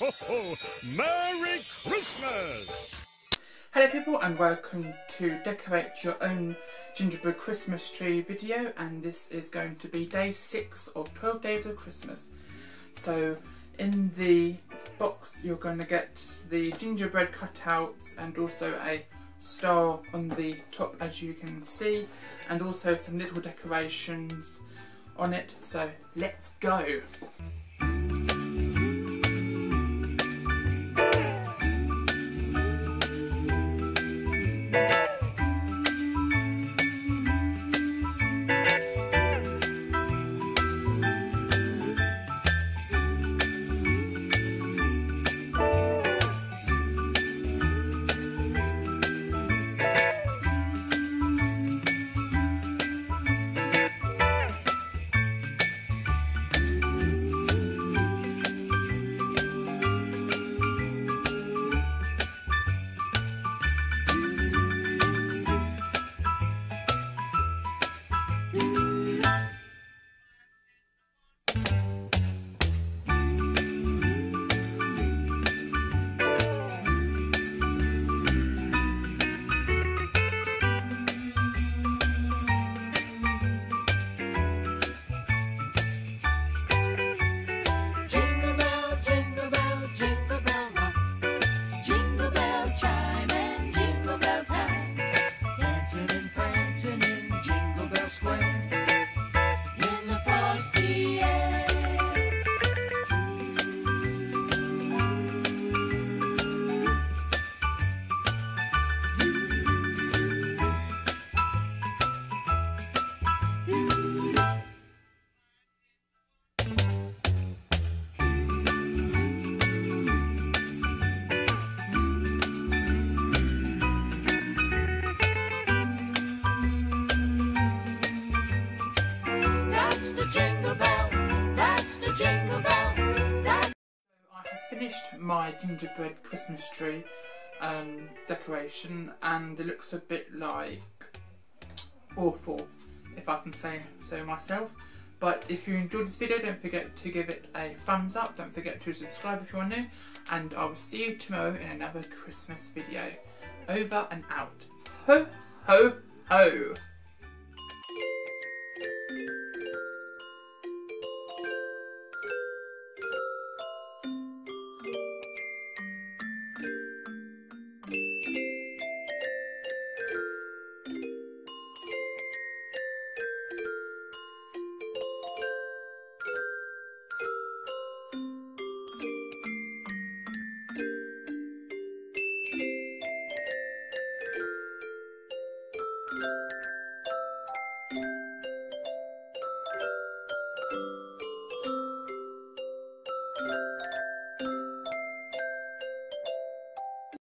ho! Merry Christmas! Hello people and welcome to Decorate Your Own Gingerbread Christmas Tree video and this is going to be day 6 of 12 Days of Christmas. So in the box you're going to get the gingerbread cutouts and also a star on the top as you can see and also some little decorations on it so let's go! Finished my gingerbread Christmas tree um, decoration and it looks a bit like awful if I can say so myself. But if you enjoyed this video don't forget to give it a thumbs up. Don't forget to subscribe if you are new. And I will see you tomorrow in another Christmas video. Over and out. Ho ho ho